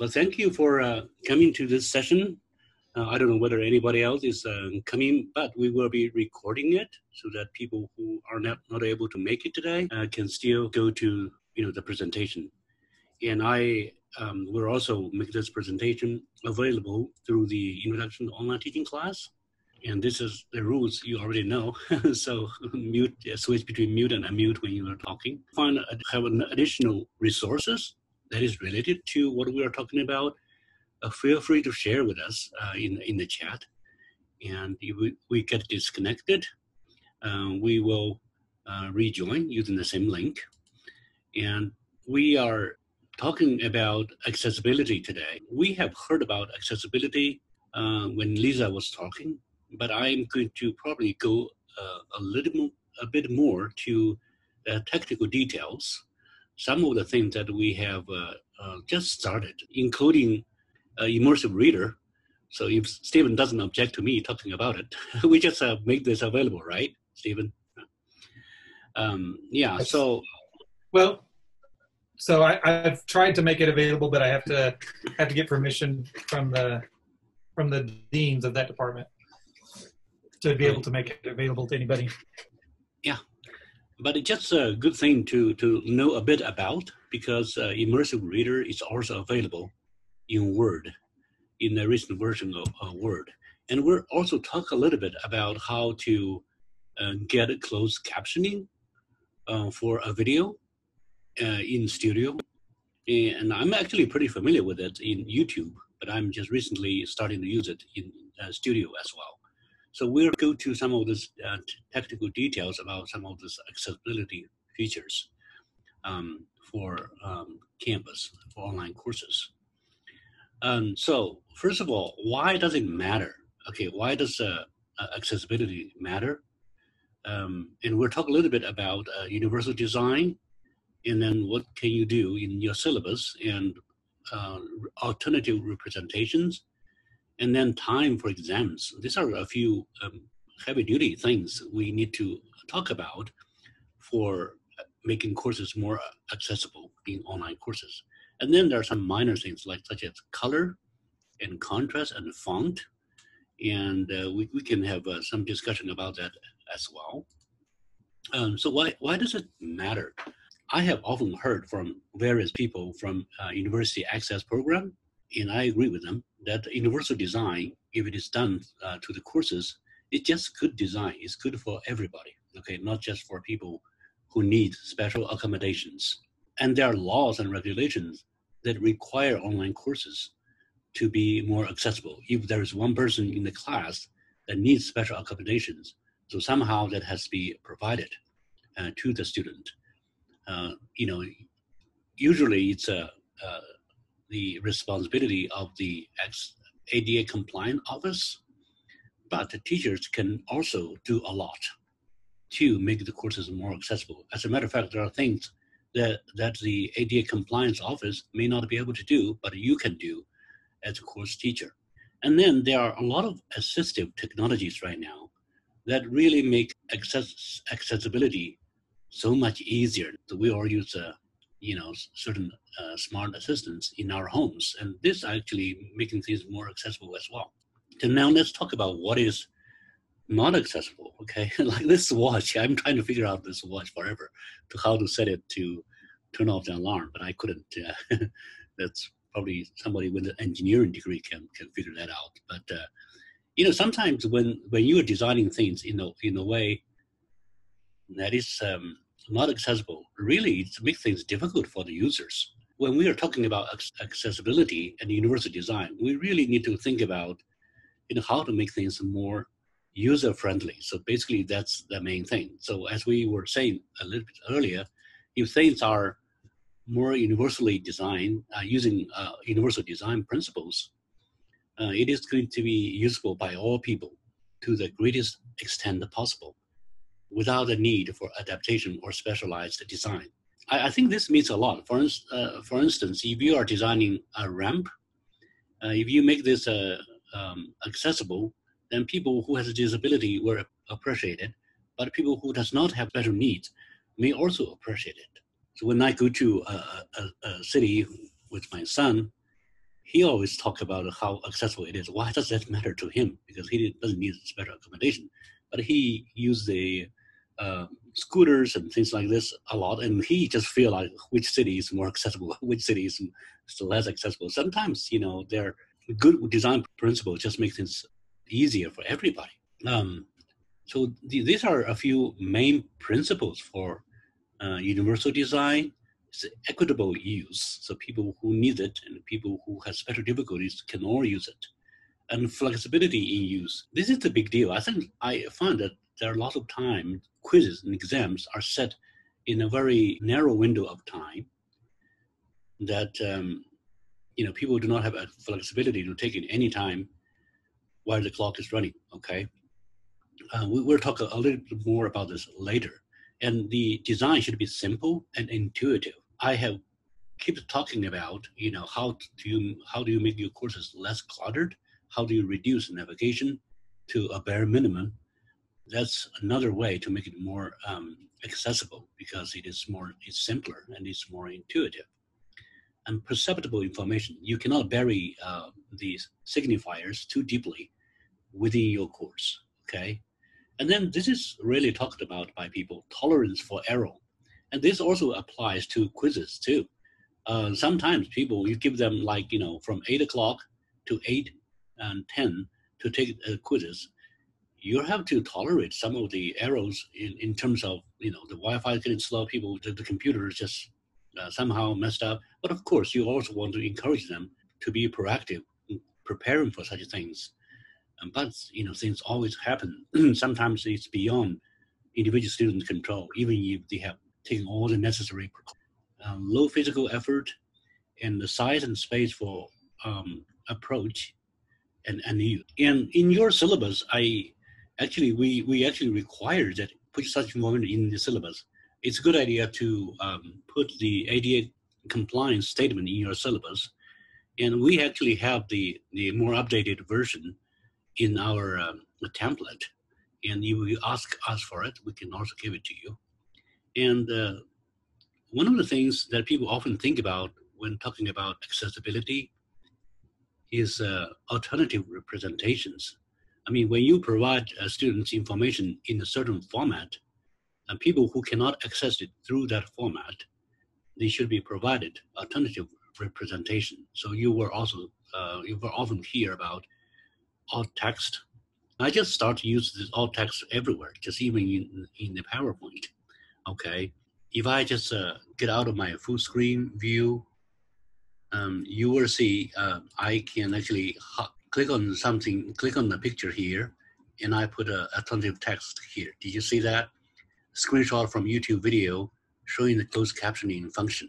Well, thank you for uh, coming to this session. Uh, I don't know whether anybody else is uh, coming, but we will be recording it so that people who are not, not able to make it today uh, can still go to you know the presentation. And I um, will also make this presentation available through the Introduction to Online Teaching class. And this is the rules you already know. so mute, switch between mute and unmute when you are talking. Find have additional resources that is related to what we are talking about, uh, feel free to share with us uh, in, in the chat. And if we, we get disconnected, uh, we will uh, rejoin using the same link. And we are talking about accessibility today. We have heard about accessibility uh, when Lisa was talking, but I'm going to probably go uh, a little a bit more to the technical details some of the things that we have uh, uh, just started, including uh, immersive reader. So if Stephen doesn't object to me talking about it, we just uh, make this available, right, Stephen? Um, yeah. So, well, so I, have tried to make it available, but I have to have to get permission from the from the deans of that department to be able to make it available to anybody. Yeah, but it's just a good thing to, to know a bit about because uh, immersive reader is also available in Word, in the recent version of uh, Word. And we'll also talk a little bit about how to uh, get closed captioning uh, for a video uh, in Studio. And I'm actually pretty familiar with it in YouTube, but I'm just recently starting to use it in uh, Studio as well. So we'll go to some of these uh, technical details about some of these accessibility features um, for um, Canvas, for online courses. Um, so first of all, why does it matter? Okay, why does uh, accessibility matter? Um, and we'll talk a little bit about uh, universal design, and then what can you do in your syllabus and uh, alternative representations and then time for exams. These are a few um, heavy duty things we need to talk about for making courses more accessible in online courses. And then there are some minor things like such as color and contrast and font. And uh, we, we can have uh, some discussion about that as well. Um, so why, why does it matter? I have often heard from various people from uh, University Access Program, and I agree with them, that universal design, if it is done uh, to the courses, it's just good design. It's good for everybody, okay, not just for people who need special accommodations. And there are laws and regulations that require online courses to be more accessible. If there is one person in the class that needs special accommodations, so somehow that has to be provided uh, to the student. Uh, you know, usually it's a, a the responsibility of the ADA compliant office, but the teachers can also do a lot to make the courses more accessible. As a matter of fact, there are things that, that the ADA compliance office may not be able to do, but you can do as a course teacher. And then there are a lot of assistive technologies right now that really make access, accessibility so much easier. We all use uh, you know certain uh, smart assistants in our homes. And this actually making things more accessible as well. So now let's talk about what is not accessible okay? Like this watch i'm trying to figure out this watch forever to how to set it to turn off the alarm but i couldn't uh, that's probably somebody with an engineering degree can can figure that out. But uh, you know sometimes when when you are designing things in a in a way that is um, not accessible, really makes things difficult for the users. When we are talking about accessibility and universal design, we really need to think about you know, how to make things more user friendly. So basically that's the main thing. So as we were saying a little bit earlier, if things are more universally designed uh, using uh, universal design principles, uh, it is going to be useful by all people to the greatest extent possible without a need for adaptation or specialized design. I, I think this means a lot. For, uh, for instance, if you are designing a ramp, uh, if you make this uh, um, accessible, then people who has a disability will appreciate it, but people who does not have special needs may also appreciate it. So when I go to a, a, a city with my son, he always talk about how accessible it is. Why does that matter to him? Because he doesn't need special accommodation, but he used the uh, scooters and things like this a lot, and he just feel like which city is more accessible, which city is less accessible. Sometimes you know their good design principle just makes things easier for everybody. Um, so th- these are a few main principles for uh, universal design. It's equitable use, so people who need it and people who have special difficulties can all use it. And flexibility in use. This is the big deal. I think I find that there are a lot of time quizzes and exams are set in a very narrow window of time that um, you know people do not have a flexibility to take it any time while the clock is running okay? Uh, we, will talk a, a little bit more about this later. And the design should be simple and intuitive. I have keep talking about you know how do you how do you make your courses less cluttered? How do you reduce navigation to a bare minimum that's another way to make it more um, accessible because it is more it's simpler and it's more intuitive. And perceptible information you cannot bury uh, these signifiers too deeply within your course okay? And then this is really talked about by people tolerance for error. And this also applies to quizzes too. Uh, sometimes people you give them like you know from 8 o'clock to 8 and 10 to take uh, quizzes you have to tolerate some of the errors in, in terms of you know the Wi-Fi getting slow, people the, the computer is just uh, somehow messed up. But of course, you also want to encourage them to be proactive, preparing for such things. Um, but you know things always happen. Sometimes it's beyond individual student control, even if they have taken all the necessary um, low physical effort and the size and space for um, approach and and you. And in your syllabus, I actually we we actually require that put such information in the syllabus. It's a good idea to um, put the ADA compliance statement in your syllabus, and we actually have the the more updated version in our um, template. And if you ask us for it, we can also give it to you. And uh, one of the things that people often think about when talking about accessibility is uh, alternative representations. I mean, when you provide uh, students information in a certain format, and people who cannot access it through that format, they should be provided alternative representation. So you will also uh, you will often hear about alt text. I just start to use this alt text everywhere, just even in, in the PowerPoint. Okay, if I just uh, get out of my full screen view, um, you will see uh, I can actually click on something, click on the picture here, and I put a alternative text here. Did you see that? Screenshot from YouTube video showing the closed captioning function.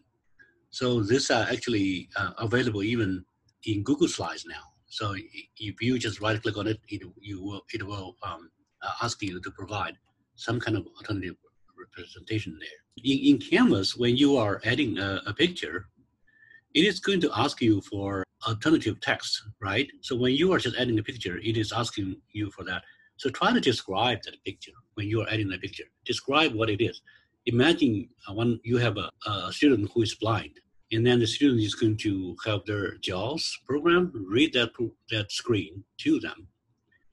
So this are actually uh, available even in Google Slides now. So if you just right click on it, it, you will, it will um, uh, ask you to provide some kind of alternative representation there. In, in Canvas, when you are adding a, a picture, it is going to ask you for alternative text, right? So when you are just adding a picture, it is asking you for that. So try to describe that picture when you are adding a picture. Describe what it is. Imagine uh, when you have a, a student who is blind, and then the student is going to have their JAWS program read that that screen to them.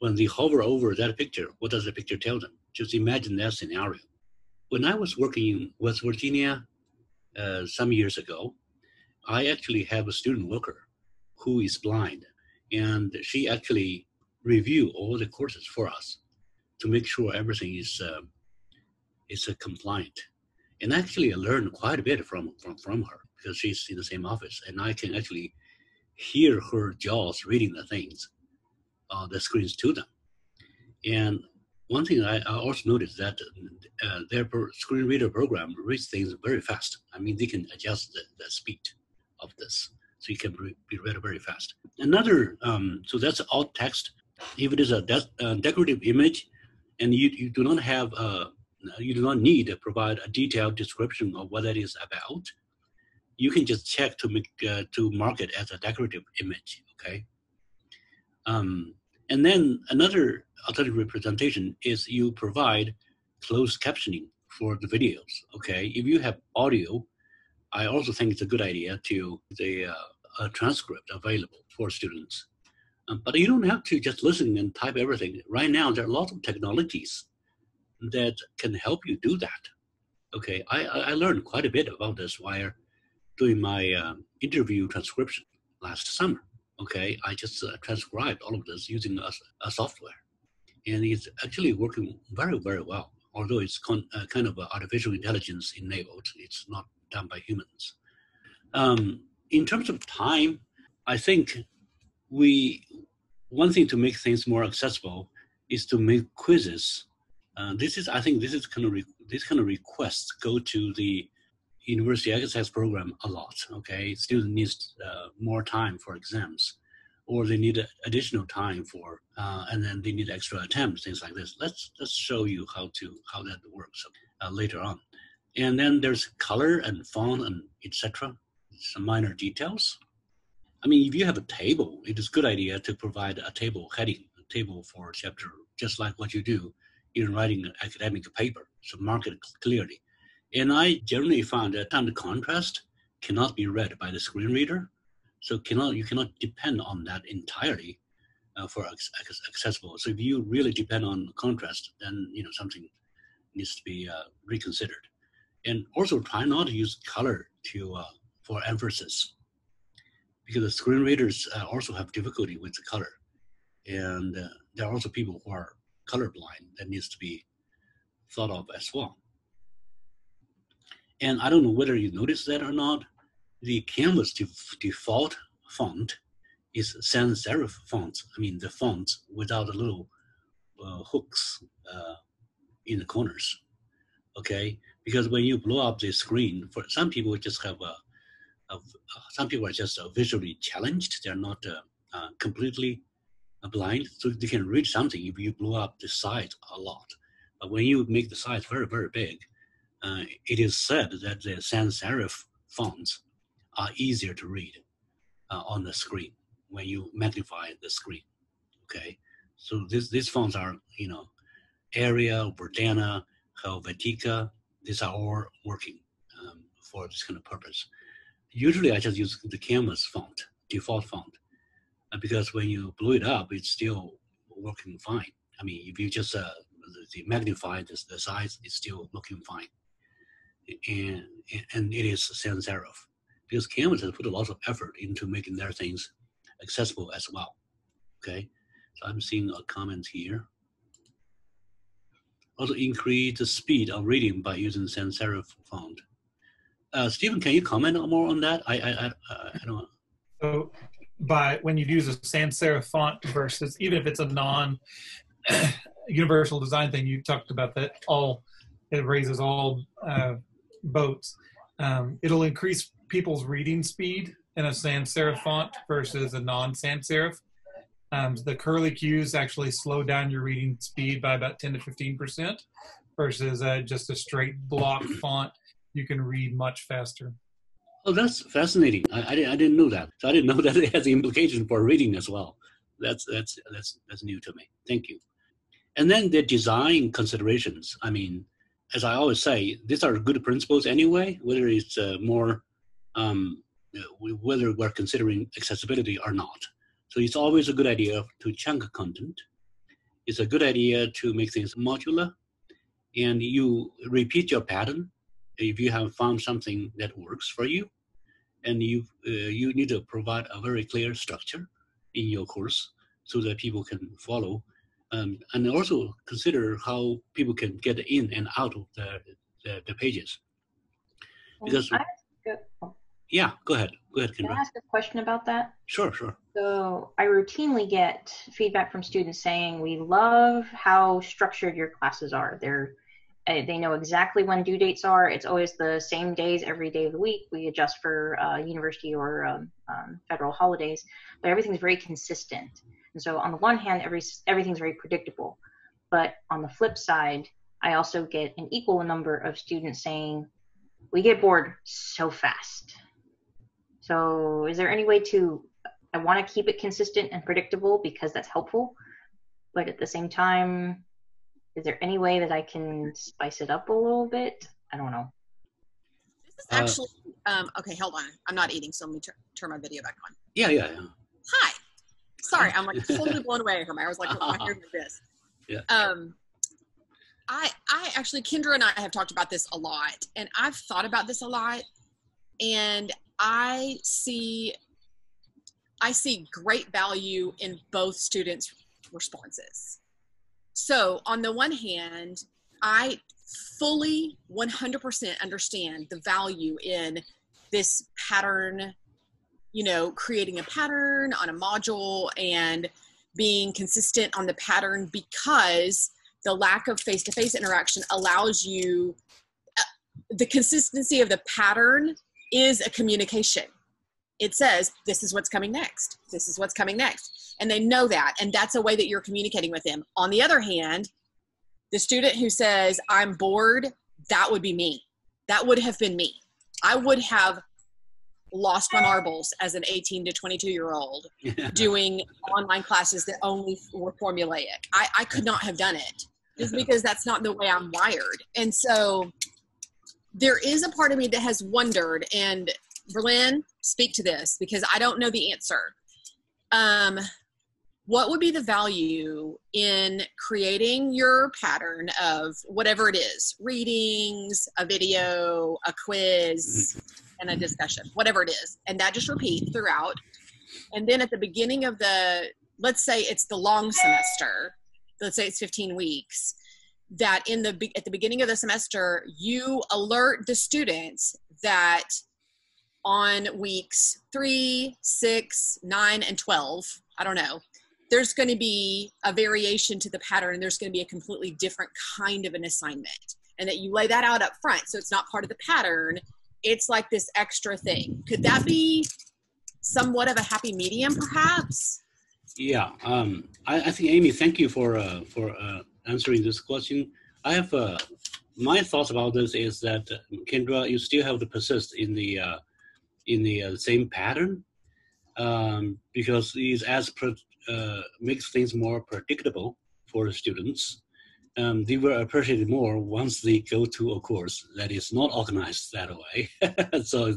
When they hover over that picture, what does the picture tell them? Just imagine that scenario. When I was working in West Virginia uh, some years ago, I actually have a student worker who is blind, and she actually review all the courses for us to make sure everything is uh, is uh, compliant. And actually, I learned quite a bit from, from from her because she's in the same office, and I can actually hear her jaws reading the things, uh, the screens to them. And one thing I, I also noticed that uh, their screen reader program reads things very fast. I mean, they can adjust the, the speed of this so you can be read very fast. Another, um, so that's alt text. If it is a de- uh, decorative image, and you, you do not have, uh, you do not need to provide a detailed description of what that is about, you can just check to make uh, to mark it as a decorative image. Okay. Um, and then another alternative representation is you provide closed captioning for the videos. Okay, if you have audio, I also think it's a good idea to the uh, a transcript available for students. Um, but you don't have to just listen and type everything. Right now, there are a lot of technologies that can help you do that. Okay, I, I learned quite a bit about this while doing my um, interview transcription last summer. Okay, I just uh, transcribed all of this using a, a, software, and it's actually working very, very well. Although it's con- uh, kind of artificial intelligence enabled, it's not done by humans. Um, in terms of time, I think we one thing to make things more accessible is to make quizzes. Uh, this is, I think, this is kind of re- this kind of requests go to the university access program a lot. Okay, student needs uh, more time for exams, or they need additional time for, uh, and then they need extra attempts, things like this. Let's let's show you how to how that works uh, later on. And then there's color and font and etc. Some minor details. I mean, if you have a table, it is a good idea to provide a table heading, a table for a chapter, just like what you do in writing an academic paper. So mark it clearly. And I generally found that time contrast cannot be read by the screen reader. So cannot you cannot depend on that entirely uh, for accessible. So if you really depend on contrast, then you know something needs to be uh, reconsidered. And also try not to use color to uh, for emphasis because the screen readers uh, also have difficulty with the color. And uh, there are also people who are colorblind that needs to be thought of as well. And I don't know whether you noticed that or not. The Canvas def default font is sans serif font. I mean, the font without the little uh, hooks uh, in the corners. Okay, because when you blow up the screen, for some people just have a uh, some people are just uh, visually challenged. They're not uh, completely blind, so they can read something if you blow up the size a lot. But when you make the size very, very big, uh, it is said that the sans serif fonts are easier to read uh, on the screen when you magnify the screen. Okay, so this, these fonts are, you know, Arial, Verdana, Helvetica, these are all working um, for this kind of purpose usually I just use the canvas font, default font, uh, because when you blow it up, it's still working fine. I mean, if you just uh, the magnify the, the size, it's still looking fine. And, and it is sans serif because Canvas has put a lot of effort into making their things accessible as well. Okay, so I'm seeing a comment here. Also increase the speed of reading by using sans serif font. Uh, Stephen, can you comment more on that? I, I, I, I don't. So, by when you use a sans serif font versus even if it's a non universal design thing, you talked about that all it raises all uh, boats. Um, it'll increase people's reading speed in a sans serif font versus a non sans serif. Um, the curly cues actually slow down your reading speed by about 10 to 15 percent versus uh, just a straight block font you can read much faster. Oh, that's fascinating. I, I, I, didn't know that. So I didn't know that it has implications for reading as well. That's that's that's that's new to me. Thank you. And then the design considerations. I mean, as I always say, these are good principles anyway. Whether it's uh, more, um, whether we're considering accessibility or not. So it's always a good idea to chunk content. It's a good idea to make things modular, and you repeat your pattern if you have found something that works for you, and you uh, you need to provide a very clear structure in your course so that people can follow, um, and also consider how people can get in and out of the the, the pages. Because yeah, go ahead. Go ahead, Can I ask a question about that? Sure, sure. So I routinely get feedback from students saying, "We love how structured your classes are. They're uh, they know exactly when due dates are. It's always the same days every day of the week. We adjust for uh, university or um, um, federal holidays, but everything's very consistent. And so, on the one hand, every everything's very predictable. But on the flip side, I also get an equal number of students saying, "We get bored so fast." So, is there any way to? I want to keep it consistent and predictable because that's helpful, but at the same time, is there any way that I can spice it up a little bit? I don't know. This is actually, um, okay, hold on. I'm not eating, so let me tur- turn my video back on. Yeah, yeah, yeah. Hi. Sorry, I'm like totally blown away from I was like, what am I hearing this? Yeah. Um, I I actually Kendra and I have talked about this a lot, and I've thought about this a lot, and I see I see great value in both students' responses. So on the one hand, I fully 100% understand the value in this pattern you know creating a pattern on a module and being consistent on the pattern because the lack of face-to-face interaction allows you uh, the consistency of the pattern is a communication. It says this is what's coming next. This is what's coming next. And they know that and that's a way that you're communicating with them. On the other hand the student who says i'm bored that would be me. That would have been me. I would have lost my marbles as an 18 to 22 year old doing online classes that only were formulaic. I, I could not have done it just because that's not the way i'm wired. And so there is a part of me that has wondered and berlin speak to this because i don't know the answer. Um, what would be the value in creating your pattern of whatever it is readings a video a quiz and a discussion whatever it is and that just repeat throughout? And then at the beginning of the let's say it's the long semester let's say it's 15 weeks that in the at the beginning of the semester you alert the students that on weeks three six nine and 12 i don't know there's going to be a variation to the pattern and there's going to be a completely different kind of an assignment and that you lay that out up front. So it's not part of the pattern. It's like this extra thing. Could that be somewhat of a happy medium perhaps? Yeah, um, I, I think Amy, thank you for uh, for uh, answering this question. I have uh, my thoughts about this is that Kendra, you still have to persist in the uh, in the uh, same pattern um, because it as per, uh, makes things more predictable for the students. Um, they will appreciate it more once they go to a course that is not organized that way. so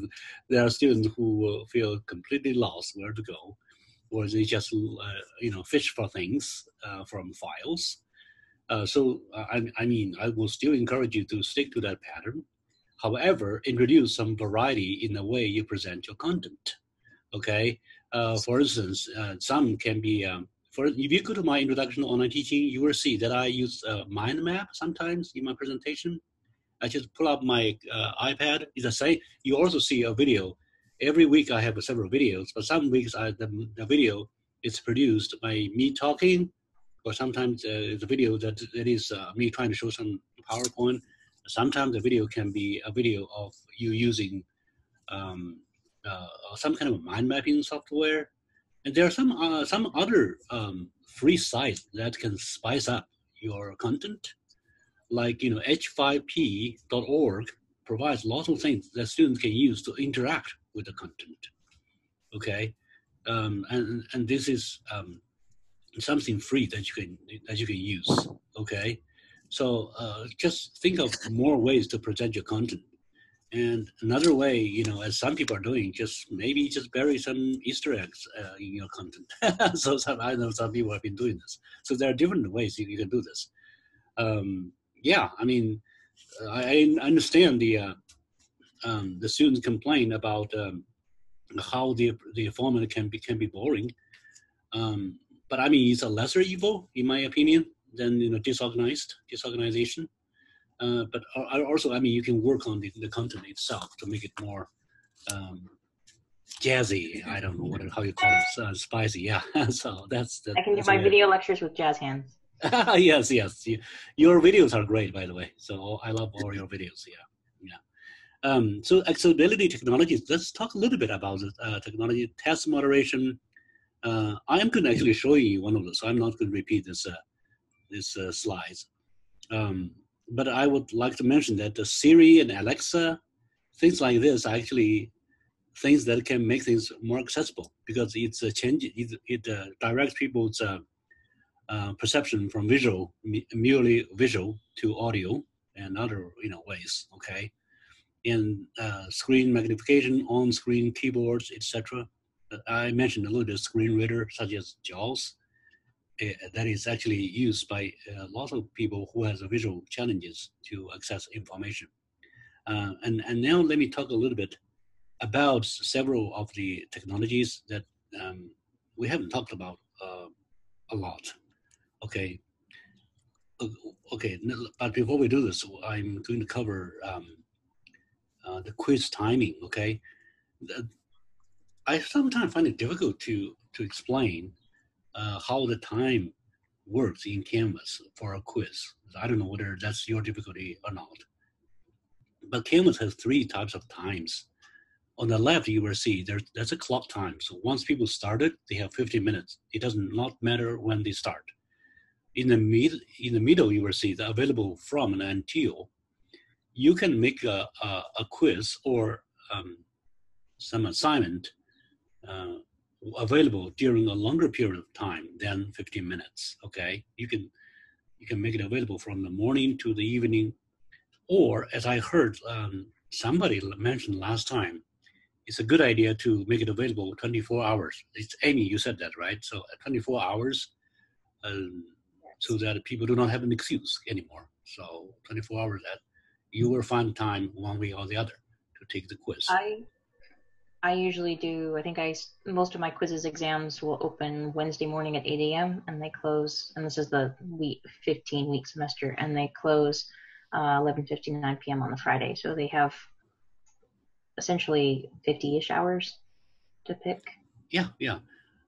there are students who will feel completely lost where to go or they just uh, you know fish for things uh, from files. Uh, so uh, I, I mean, I will still encourage you to stick to that pattern. However, introduce some variety in the way you present your content. Okay, uh, for instance, uh, some can be. Um, for if you go to my introduction to online teaching, you will see that I use a mind map sometimes in my presentation. I just pull up my iPad. It's the same. You also see a video every week I have several videos, but some weeks I, the, the video is produced by me talking, or sometimes uh, a video that, that is uh, me trying to show some PowerPoint. Sometimes the video can be a video of you using um, uh, some kind of mind mapping software. And there are some, uh, some other um, free sites that can spice up your content, like you know h5p.org provides lots of things that students can use to interact with the content. Okay, um, and and this is um, something free that you can that you can use. Okay, so uh, just think of more ways to present your content. And another way, you know, as some people are doing, just maybe just bury some Easter eggs uh, in your content. so some, I know some people have been doing this. So there are different ways you, you can do this. Um, yeah, I mean, I, I understand the uh, um, the students complain about um, how the the format can be can be boring. Um, but I mean, it's a lesser evil, in my opinion, than you know disorganized disorganization. Uh, but also, I mean, you can work on the, the content itself to make it more um, jazzy. I don't know what how you call it, uh, spicy. Yeah. so that's. The I can do my video lectures with jazz hands. yes, yes. Your videos are great, by the way. So I love all your videos. Yeah. Um, so accessibility technologies, let's talk a little bit about uh, technology, test moderation. Uh, I am going to actually show you one of those, I'm not going to repeat this, uh, this uh, slides. Um, but I would like to mention that the Siri and Alexa, things like this, are actually things that can make things more accessible because it's a change, it, it uh, directs people's uh, perception from visual, merely visual to audio and other you know ways, okay? and uh, screen magnification, on-screen keyboards, etc. I mentioned a little bit screen reader such as JAWS. Uh, that is actually used by a lot of people who has visual challenges to access information. Uh, and, and now let me talk a little bit about several of the technologies that um, we haven't talked about uh, a lot. Okay. Okay, but before we do this, I'm going to cover um, uh, the quiz timing. Okay, I sometimes find it difficult to to explain uh, how the time works in Canvas for a quiz. I don't know whether that's your difficulty or not. But Canvas has three types of times. On the left, you will see there's that's a clock time. So once people started, they have 15 minutes. It does not matter when they start. In the mid, in the middle, you will see the available from and until. You can make a, a, a quiz or um, some assignment uh, available during a longer period of time than 15 minutes. Okay, you can you can make it available from the morning to the evening, or as I heard um, somebody mentioned last time, it's a good idea to make it available 24 hours. It's Amy, you said that, right? So 24 hours, um, so that people do not have an excuse anymore. So 24 hours that you will find time one way or the other to take the quiz. I I usually do. I think I most of my quizzes exams will open Wednesday morning at 8 a.m. and they close. And this is the week 15 week semester, and they close uh, 11:59 p.m. on the Friday. So they have essentially 50-ish hours to pick. Yeah, yeah.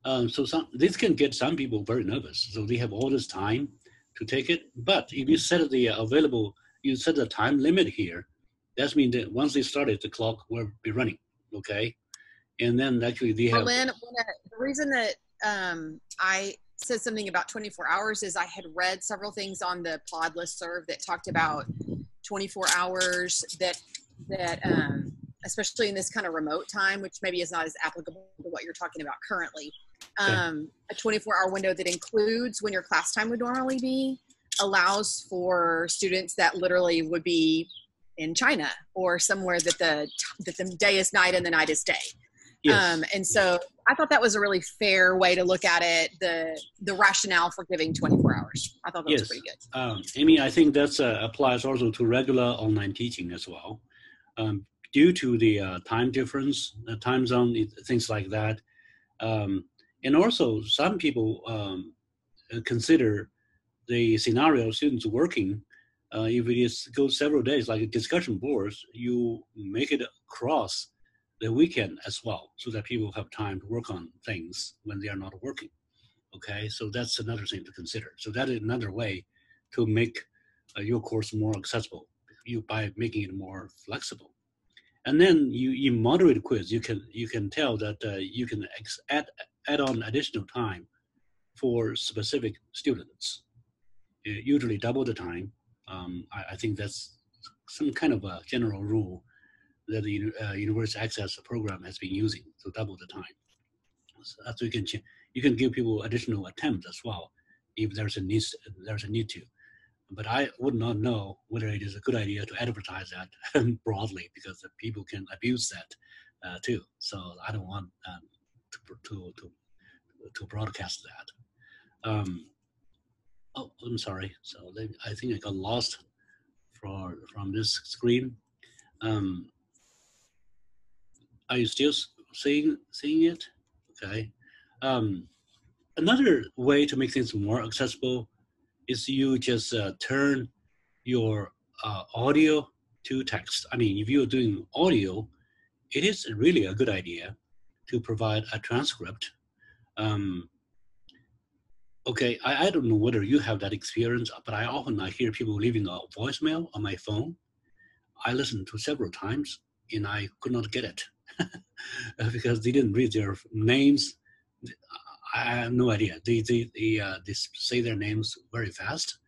Um, so some this can get some people very nervous. So they have all this time to take it. But if you set the available, you set the time limit here. That means that once they started, the clock will be running. Okay, and then actually they have. Lynn, the reason that um, I said something about 24 hours is I had read several things on the pod list serve that talked about 24 hours that that um, especially in this kind of remote time, which maybe is not as applicable to what you're talking about currently. Um, a 24 hour window that includes when your class time would normally be allows for students that literally would be in China or somewhere that the that the day is night and the night is day. Yes. Um, and so I thought that was a really fair way to look at it. The the rationale for giving 24 hours. I thought that yes. was pretty good. Um, Amy, I think that uh, applies also to regular online teaching as well. Um, due to the uh, time difference, the time zone, things like that. Um, and also, some people um, consider the scenario of students working. Uh, if it is goes several days, like discussion boards, you make it across the weekend as well, so that people have time to work on things when they are not working. Okay, so that's another thing to consider. So that is another way to make uh, your course more accessible you by making it more flexible. And then you, in moderate quiz, you can you can tell that uh, you can add add on additional time for specific students. usually double the time. Um, I, I, think that's some kind of a general rule that the uh, University Access program has been using to double the time. So you can you can give people additional attempts as well if there's a need there's a need to. But I would not know whether it is a good idea to advertise that broadly because people can abuse that uh, too. So I don't want um, to, to, to to broadcast that. Um, oh, I'm sorry. So I think I got lost for, from this screen. Um, are you still seeing seeing it? Okay. Um, another way to make things more accessible is you just uh, turn your uh, audio to text. I mean, if you're doing audio, it is really a good idea to provide a transcript. Um, okay, I, I don't know whether you have that experience, but I often I hear people leaving a voicemail on my phone. I listened to several times and I could not get it. because they didn't read their names. I have no idea. They they they, uh, they say their names very fast,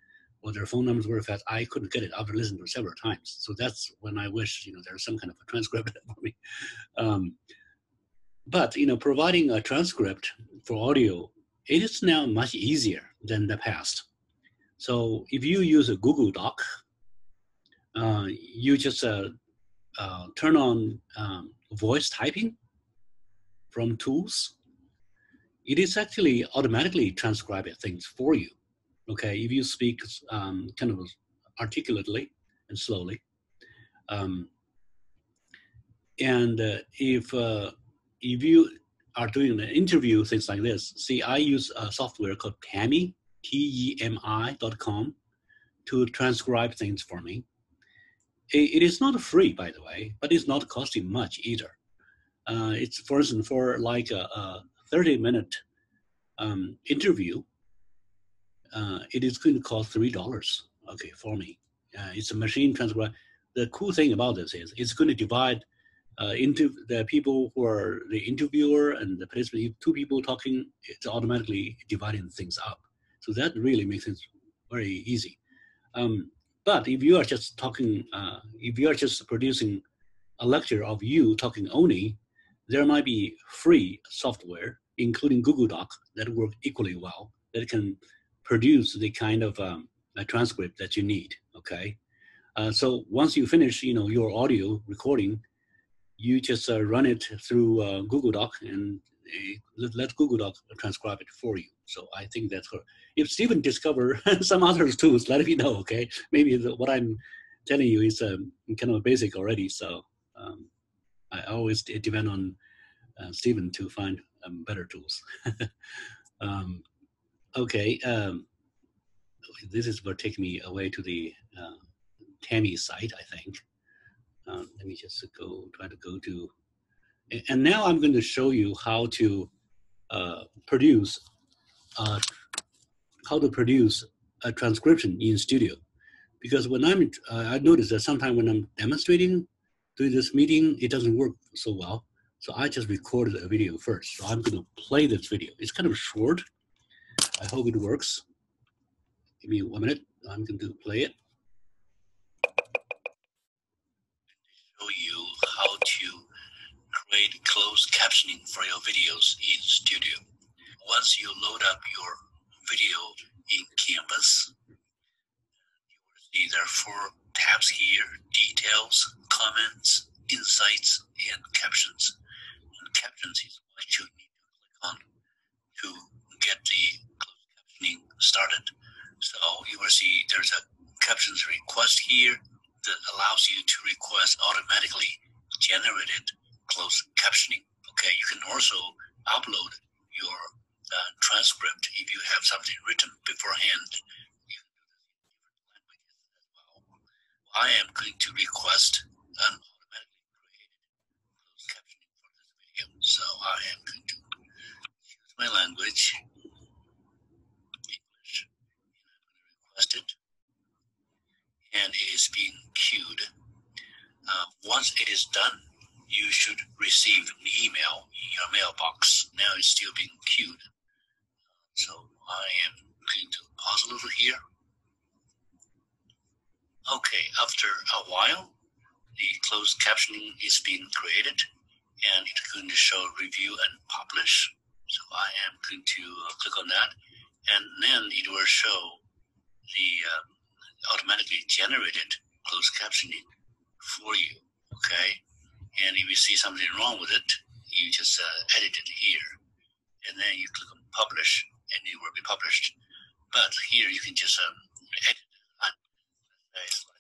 or their phone numbers very fast. I couldn't get it I've listened to it several times. So that's when I wish you know there's some kind of a transcript for me. Um, but you know, providing a transcript for audio, it is now much easier than the past. So if you use a Google Doc, uh, you just uh, uh, turn on um, voice typing from tools, it is actually automatically transcribing things for you. Okay, if you speak um, kind of articulately and slowly, um, and uh, if uh, if you are doing an interview, things like this, see, I use a software called Temi, T-E-M-I dot com, to transcribe things for me. It, is not free, by the way, but it's not costing much either. Uh, it's, for instance, for like a, a 30 minute um, interview, uh, it is going to cost $3, okay, for me. Uh, it's a machine transcribe. The cool thing about this is it's going to divide uh, into the people who are the interviewer and the participant, two people talking, it's automatically dividing things up. So that really makes it very easy. Um, but if you are just talking, uh, if you are just producing a lecture of you talking only, there might be free software, including Google Doc, that work equally well, that can produce the kind of um, transcript that you need, okay? Uh, so once you finish, you know, your audio recording, you just uh, run it through uh, Google Doc and let, let, Google Doc transcribe it for you. So I think that's her. If Stephen discover some other tools, let me know. Okay, maybe the, what I'm telling you is um, kind of basic already. So um, I always depend on uh, Stephen to find um, better tools. Um, okay, um, this is what take me away to the uh, Temi site, I think. Um, let me just go try to go to, and now I'm going to show you how to uh, produce uh, how to produce a transcription in studio. Because when I'm, uh, I noticed that sometimes when I'm demonstrating during this meeting, it doesn't work so well. So I just recorded a video first. So I'm going to play this video. It's kind of short. I hope it works. Give me one minute. I'm going to play it. Show you how to create closed captioning for your videos in Studio. Once you load up your video in Canvas, you will see there are four tabs here, details, comments, insights, and captions. And captions is what you need to click on to get the closed captioning started. So you will see there's a captions request here that allows you to request automatically generated closed captioning. Okay, you can also upload your uh, transcript if you have something written beforehand. I am going to request an automatically created closed captioning for this video. So I am going to choose my language, English, request it. And it is being queued. Uh, once it is done, you should receive an email in your mailbox. Now it's still being queued. So I am going to pause a little here. Okay, after a while, the closed captioning is being created and it's going to show review and publish. So I am going to uh, click on that and then it will show the uh, automatically generated closed captioning for you. Okay, and if you see something wrong with it, you just uh, edit it here, and then you click on publish, and it will be published. But here you can just um, edit on slide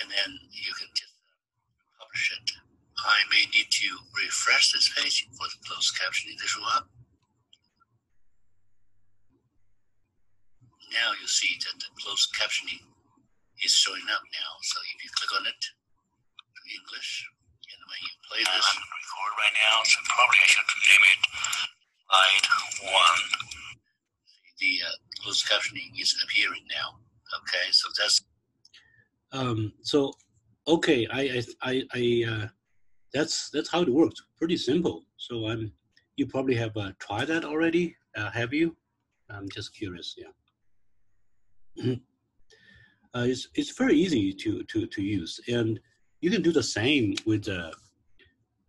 and then you can just uh, publish it. I may need to refresh this page for the closed captioning to show up. Now you see that the closed captioning is showing up now. So if you click on it, English, and when you play this, I'm record right now, so probably I should name it slide one. The uh, closed captioning is appearing now. Okay, so that's. Um. So, okay, I I I, uh, that's that's how it works. Pretty simple. So I'm. You probably have uh, tried that already. Uh, have you? I'm just curious. Yeah. Uh, it's it's very easy to to to use, and you can do the same with uh,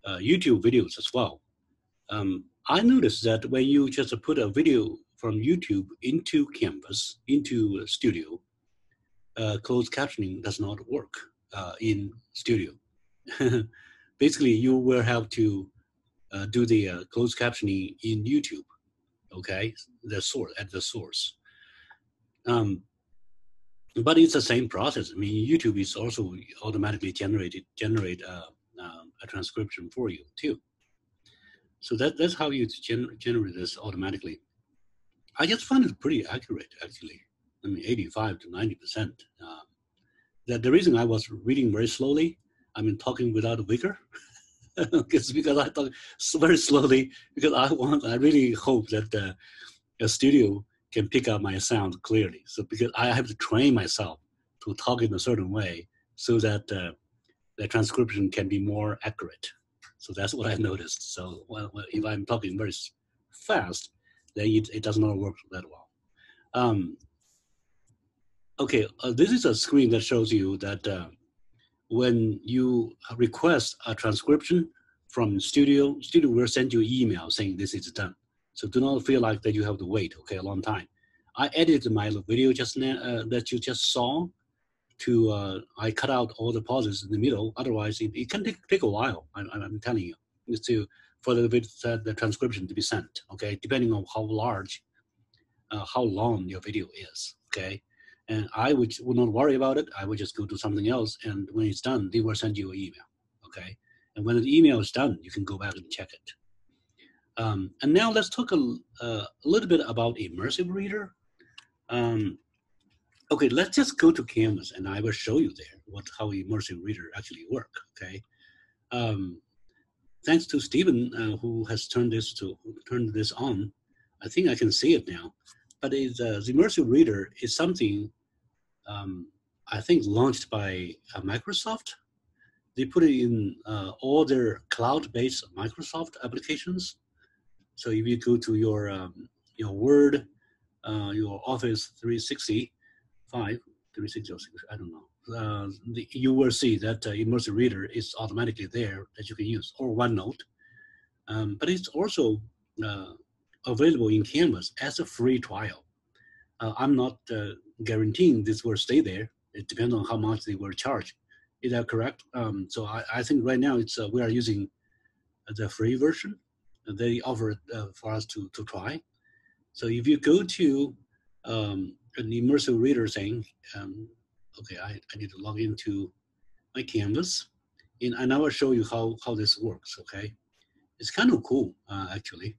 uh, YouTube videos as well. Um, I noticed that when you just put a video from YouTube into Canvas, into Studio, uh, closed captioning does not work. uh, in Studio. Basically, you will have to uh, do the uh, closed captioning in YouTube. Okay, the source at the source. Um, but it's the same process. I mean, YouTube is also automatically generated generate uh, uh, a transcription for you too. So that that's how you gener- generate this automatically. I just find it pretty accurate, actually. I mean, 85 to 90 percent. Uh, the, the reason I was reading very slowly, I mean, talking without a vigor, it's because I talk very slowly because I want, I really hope that uh, a studio can pick up my sound clearly. So because I have to train myself to talk in a certain way so that uh, the transcription can be more accurate. So that's what I noticed. So well, if I'm talking very fast, then it, it does not work that well. Um, okay, uh, this is a screen that shows you that uh, when you request a transcription from Studio, Studio will send you email saying this is done. So do not feel like that you have to wait, okay, a long time. I edited my video just now uh, that you just saw to, uh, I cut out all the pauses in the middle. Otherwise, it, it can take, take a while, I, am telling you, to, for the, the transcription to be sent, okay, depending on how large, uh, how long your video is, okay. And I would, would not worry about it. I would just go to something else. And when it's done, they will send you an email, okay. And when the email is done, you can go back and check it. Um, and now let's talk a, uh, a, little bit about Immersive Reader. Um, okay, let's just go to Canvas and I will show you there what how Immersive Reader actually work, okay? Um, thanks to Stephen uh, who has turned this to turned this on, I think I can see it now. But it, uh, the Immersive Reader is something um, I think launched by uh, Microsoft. They put it in uh, all their cloud-based Microsoft applications so if you go to your um, your Word, uh, your Office 365, 3606, I don't know, uh, the, you will see that uh, Immersive Reader is automatically there that you can use, or OneNote. Um, but it's also uh, available in Canvas as a free trial. Uh, I'm not uh, guaranteeing this will stay there. It depends on how much they will charge. Is that correct? Um, so I, I, think right now it's we are using the free version they offer uh, for us to, to try. So if you go to um, an immersive reader thing, um, okay, I, I need to log into my Canvas, and, and I will show you how, how this works, okay? It's kind of cool, uh, actually.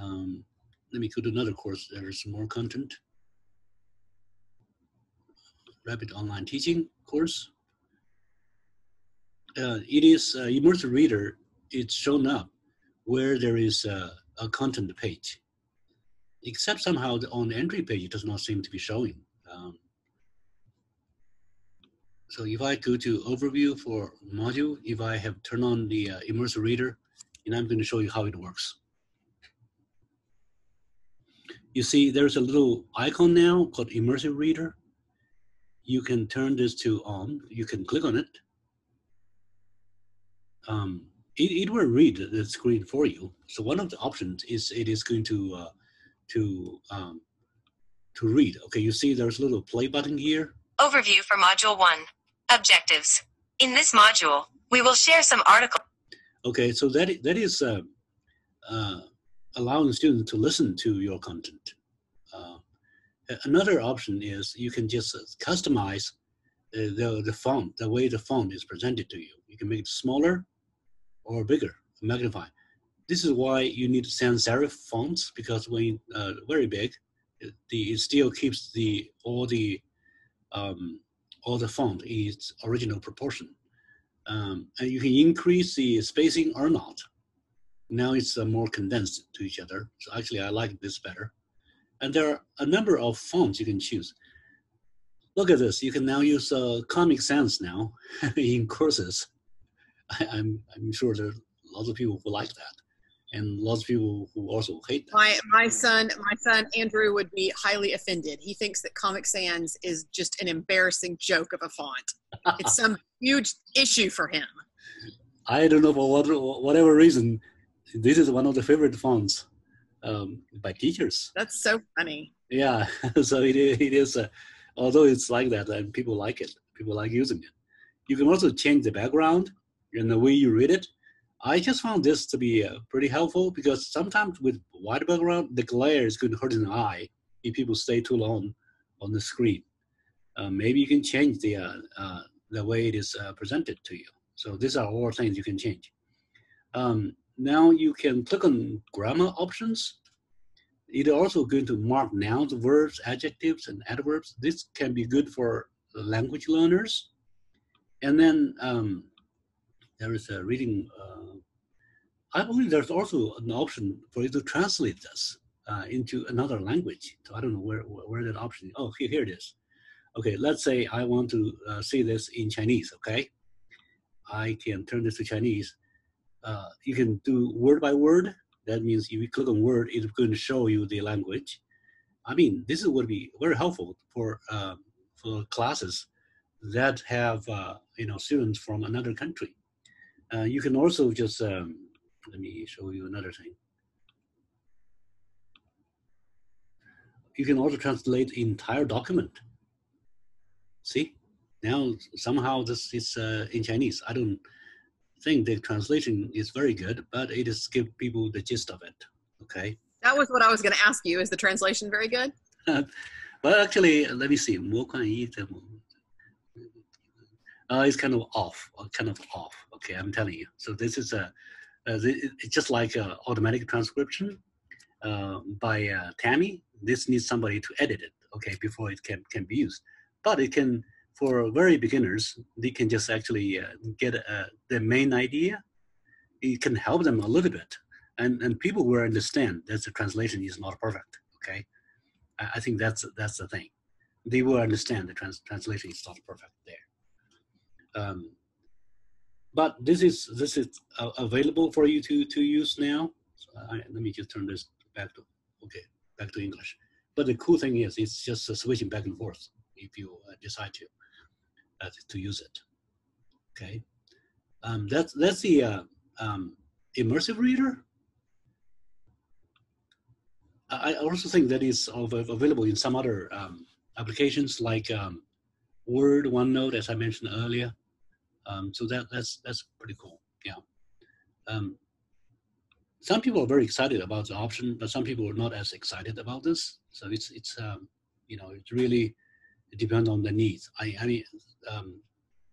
Um, let me go to another course, there's more content. Rapid Online Teaching course. Uh, it is uh, immersive reader, it's shown up where there is a, a content page. Except somehow the, on the entry page, it does not seem to be showing. Um, so if I go to overview for module, if I have turned on the uh, immersive reader, and I'm going to show you how it works. You see there's a little icon now called immersive reader. You can turn this to on, you can click on it. Um, it, it will read the screen for you. So one of the options is it is going to uh, to um, to read. Okay, you see there's a little play button here. Overview for Module 1. Objectives. In this module, we will share some articles. Okay, so that, that is uh, uh, allowing students to listen to your content. Uh, another option is you can just customize the, the font, the way the font is presented to you. You can make it smaller or bigger, magnify. This is why you need sans serif fonts because when uh, very big, it, the, it still keeps the all the um, all the font in its original proportion. Um, and you can increase the spacing or not. Now it's uh, more condensed to each other. So actually, I like this better. And there are a number of fonts you can choose. Look at this. You can now use uh, Comic Sans now in courses. I, am I'm, I'm sure there are lots of people who like that, and lots of people who also hate that. My my son my son Andrew would be highly offended. He thinks that Comic Sans is just an embarrassing joke of a font. it's some huge issue for him. I don't know for what whatever reason, this is one of the favorite fonts um, by teachers. That's so funny. Yeah, so it is. It is uh, although it's like that, and people like it people like using it. You can also change the background and the way you read it. I just found this to be uh, pretty helpful because sometimes with white background, the glare is going to hurt an eye if people stay too long on the screen. Uh, maybe you can change the uh, uh the way it is uh, presented to you. So these are all things you can change. Um, now you can click on grammar options. It also going to mark nouns, verbs, adjectives, and adverbs. This can be good for language learners. And then um, there is a reading. Uh, I believe there's also an option for you to translate this uh, into another language. So I don't know where, where that option. Oh, here, here it is. Okay, let's say I want to uh, see this in Chinese, okay? I can turn this to Chinese. Uh, you can do word by word. That means if you click on word, it's going to show you the language. I mean, this is would be very helpful for uh, for classes that have uh, you know students from another country. Uh, you can also just um, let me show you another thing. You can also translate the entire document. See, now somehow this is uh, in Chinese. I don't think the translation is very good, but it is give people the gist of it. Okay. That was what I was going to ask you. Is the translation very good? well, actually, let me see. Uh, it's kind of off, uh, kind of off. Okay, I'm telling you. So this is a, uh, it's just like a automatic transcription uh, by uh, Tammy. This needs somebody to edit it, okay, before it can can be used. But it can for very beginners, they can just actually get the main idea. It can help them a little bit, and and people will understand that the translation is not perfect. Okay, I, I think that's that's the thing. They will understand the trans translation is not perfect there. Um, but this is this is uh, available for you to to use now. So I, let me just turn this back to okay back to English. But the cool thing is, it's just switching back and forth if you uh, decide to uh, to use it. Okay, um, that's that's the uh, um, immersive reader. I also think that is available in some other um, applications like um, Word, OneNote, as I mentioned earlier. Um, so that that's that's pretty cool. Yeah. Um, some people are very excited about the option, but some people are not as excited about this. So it's it's um, you know it really depends on the needs. I I mean um,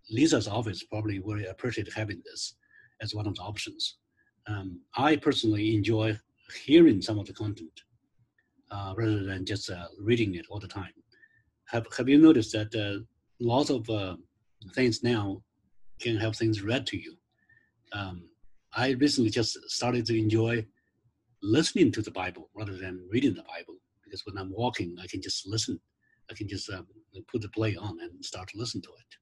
Lisa's office probably very appreciate having this as one of the options. Um, I personally enjoy hearing some of the content uh, rather than just uh, reading it all the time. Have Have you noticed that uh, lots of uh, things now can have things read to you? Um, I recently just started to enjoy listening to the Bible rather than reading the Bible because when I'm walking, I can just listen. I can just um, put the play on and start to listen to it.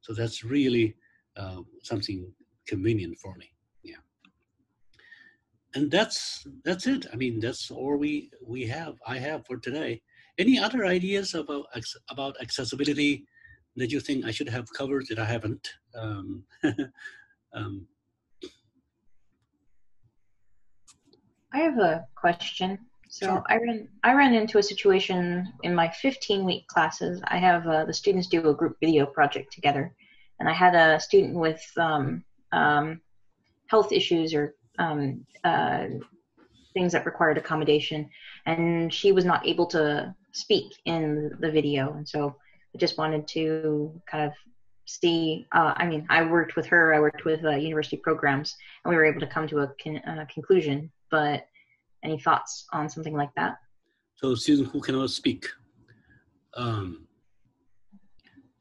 So that's really uh, something convenient for me. Yeah. And that's that's it. I mean, that's all we we have. I have for today. Any other ideas about about accessibility that you think I should have covered that I haven't? Um, um, I have a question. So Sure. I ran I ran into a situation in my 15 week classes. I have uh, the students do a group video project together, and I had a student with um, um, health issues or um, uh, things that required accommodation, and she was not able to speak in the video, and so I just wanted to kind of see. Uh, I mean, I worked with her. I worked with uh, university programs, and we were able to come to a con- uh, conclusion, but any thoughts on something like that? So Susan, who cannot speak. Um,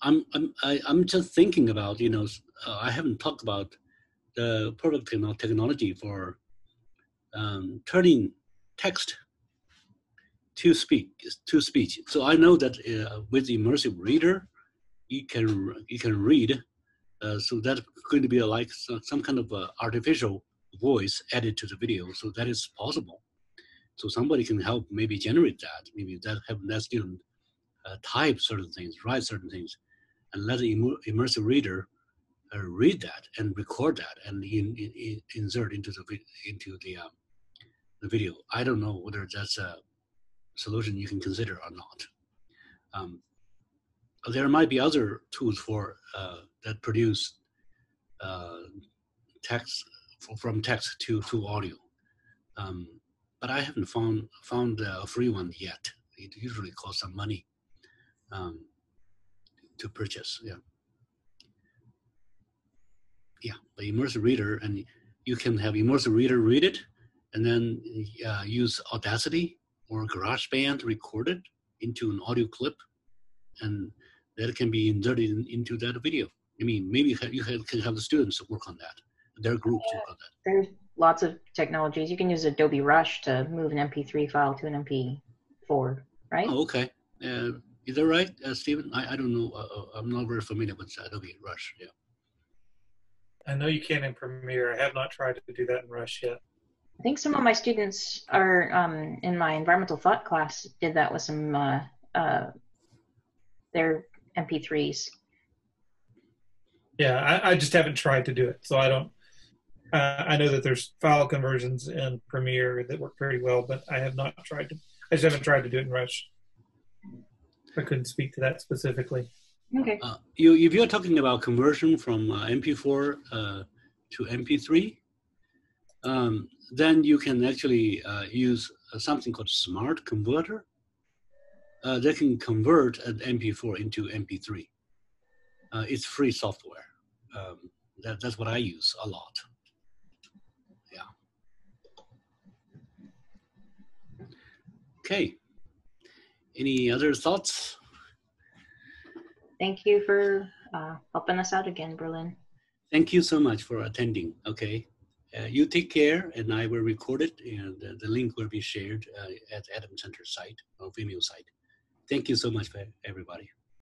I'm I'm I, I'm just thinking about you know uh, I haven't talked about the product technology for um, turning text to speak to speech. So I know that uh, with the immersive reader, you can you can read. Uh, so that's going to be a, like some, some kind of artificial voice added to the video. So that is possible. So somebody can help maybe generate that, maybe that have that student uh, type certain things, write certain things, and let the immersive reader uh, read that and record that and in, in, insert into the into the um, the video. I don't know whether that's a solution you can consider or not. Um, there might be other tools for uh, that produce uh, text from text to to audio, um, but I haven't found found a free one yet. It usually costs some money um, to purchase. Yeah, yeah. The immersive reader, and you can have immersive reader read it, and then uh, use Audacity or GarageBand to record it into an audio clip, and that can be inserted in, into that video. I mean, maybe you, ha- you ha- can have the students work on that, their groups work on that. There's lots of technologies. You can use Adobe Rush to move an MP3 file to an MP4, right? Oh, okay. Uh, is that right, uh, Stephen? I, I don't know. Uh, uh, I'm not very familiar with Adobe Rush. Yeah. I know you can in Premiere. I have not tried to do that in Rush yet. I think some of my students are um, in my environmental thought class did that with some uh, uh, their MP3s. Yeah, I, I just haven't tried to do it, so I don't. Uh, I know that there's file conversions in Premiere that work pretty well, but I have not tried to. I just haven't tried to do it in Rush. I couldn't speak to that specifically. Okay. Uh, you, if you're talking about conversion from uh, MP4 uh, to MP3, um, then you can actually uh, use uh, something called Smart Converter. Uh, that can convert an MP4 into MP3. Uh, it's free software. Um, that, that's what I use a lot. Yeah. Okay. Any other thoughts? Thank you for uh, helping us out again, Berlin. Thank you so much for attending. Okay. Uh, you take care, and I will record it, and uh, the link will be shared uh, at Adams Center site or Vimeo site. Thank you so much for everybody.